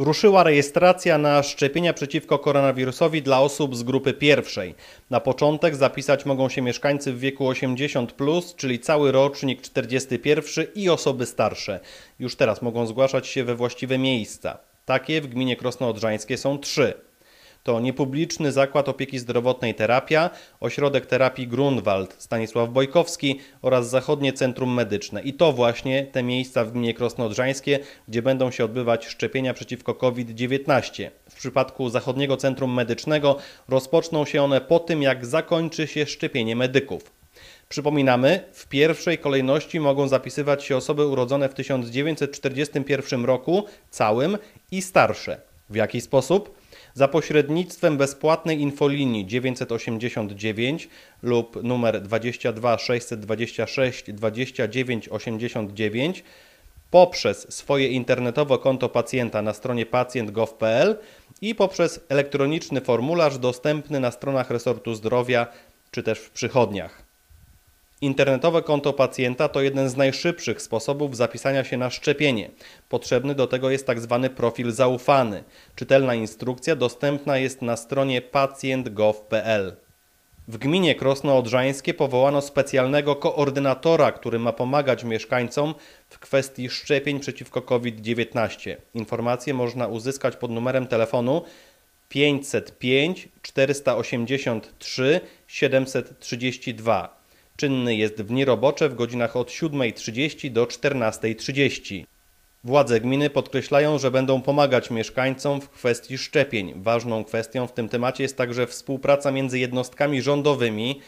Ruszyła rejestracja na szczepienia przeciwko koronawirusowi dla osób z grupy pierwszej. Na początek zapisać mogą się mieszkańcy w wieku 80, czyli cały rocznik 41 i osoby starsze. Już teraz mogą zgłaszać się we właściwe miejsca. Takie w gminie Krosno-Odrzańskie są trzy to niepubliczny zakład opieki zdrowotnej Terapia, ośrodek terapii Grunwald Stanisław Bojkowski oraz Zachodnie Centrum Medyczne. I to właśnie te miejsca w gminie Krosno-Odrzańskie, gdzie będą się odbywać szczepienia przeciwko COVID-19. W przypadku Zachodniego Centrum Medycznego rozpoczną się one po tym, jak zakończy się szczepienie medyków. Przypominamy, w pierwszej kolejności mogą zapisywać się osoby urodzone w 1941 roku, całym i starsze. W jaki sposób? Za pośrednictwem bezpłatnej infolinii 989 lub numer 22 626 29 89 poprzez swoje internetowe konto pacjenta na stronie pacjent.gov.pl i poprzez elektroniczny formularz dostępny na stronach resortu zdrowia czy też w przychodniach. Internetowe konto pacjenta to jeden z najszybszych sposobów zapisania się na szczepienie. Potrzebny do tego jest tak zwany profil zaufany. Czytelna instrukcja dostępna jest na stronie pacjent.gov.pl. W gminie Krosno Odrzańskie powołano specjalnego koordynatora, który ma pomagać mieszkańcom w kwestii szczepień przeciwko COVID-19. Informacje można uzyskać pod numerem telefonu 505 483 732. Czynny jest w dni robocze w godzinach od 7.30 do 14.30. Władze gminy podkreślają, że będą pomagać mieszkańcom w kwestii szczepień. Ważną kwestią w tym temacie jest także współpraca między jednostkami rządowymi,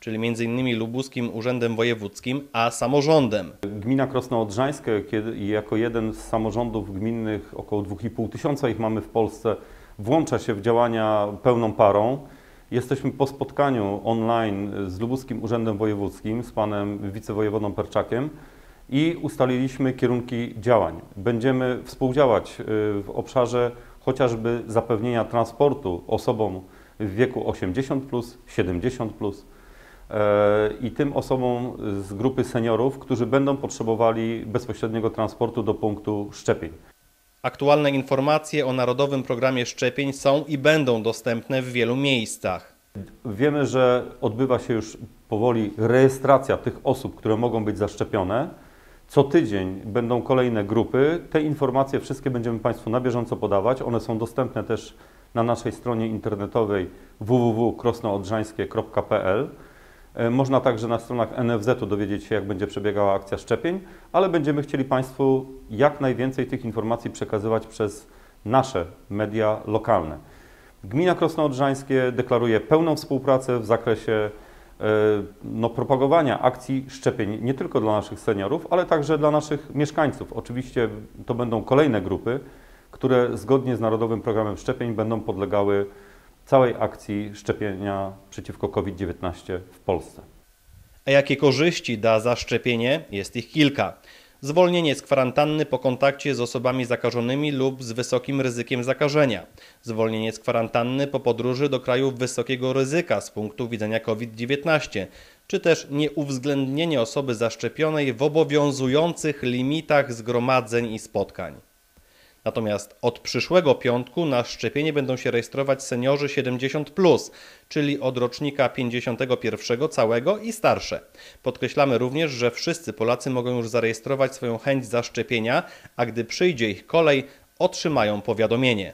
czyli m.in. Lubuskim Urzędem Wojewódzkim, a samorządem. Gmina Krosno-Odrzańskie jako jeden z samorządów gminnych, około 2,5 tysiąca ich mamy w Polsce, włącza się w działania pełną parą. Jesteśmy po spotkaniu online z Lubuskim Urzędem Wojewódzkim, z panem wicewojewodą Perczakiem i ustaliliśmy kierunki działań. Będziemy współdziałać y, w obszarze chociażby zapewnienia transportu osobom w wieku 80, plus, 70 plus, e, i tym osobom z grupy seniorów, którzy będą potrzebowali bezpośredniego transportu do punktu szczepień. Aktualne informacje o Narodowym Programie Szczepień są i będą dostępne w wielu miejscach. Wiemy, że odbywa się już powoli rejestracja tych osób, które mogą być zaszczepione. Co tydzień będą kolejne grupy. Te informacje wszystkie będziemy Państwu na bieżąco podawać. One są dostępne też na naszej stronie internetowej www.krosnoodrzańskie.pl. E, można także na stronach NFZ-u dowiedzieć się, jak będzie przebiegała akcja szczepień, ale będziemy chcieli Państwu jak najwięcej tych informacji przekazywać przez nasze media lokalne. Gmina Krosno Odrzańskie deklaruje pełną współpracę w zakresie e, no, propagowania akcji szczepień nie tylko dla naszych seniorów, ale także dla naszych mieszkańców. Oczywiście to będą kolejne grupy, które zgodnie z Narodowym Programem Szczepień będą podlegały całej akcji szczepienia przeciwko COVID-19 w Polsce. A jakie korzyści da zaszczepienie? Jest ich kilka. Zwolnienie z kwarantanny po kontakcie z osobami zakażonymi lub z wysokim ryzykiem zakażenia. Zwolnienie z kwarantanny po podróży do krajów wysokiego ryzyka z punktu widzenia COVID-19, czy też nieuwzględnienie osoby zaszczepionej w obowiązujących limitach zgromadzeń i spotkań. Natomiast od przyszłego piątku na szczepienie będą się rejestrować seniorzy 70, czyli od rocznika 51 całego i starsze. Podkreślamy również, że wszyscy Polacy mogą już zarejestrować swoją chęć zaszczepienia, a gdy przyjdzie ich kolej, otrzymają powiadomienie.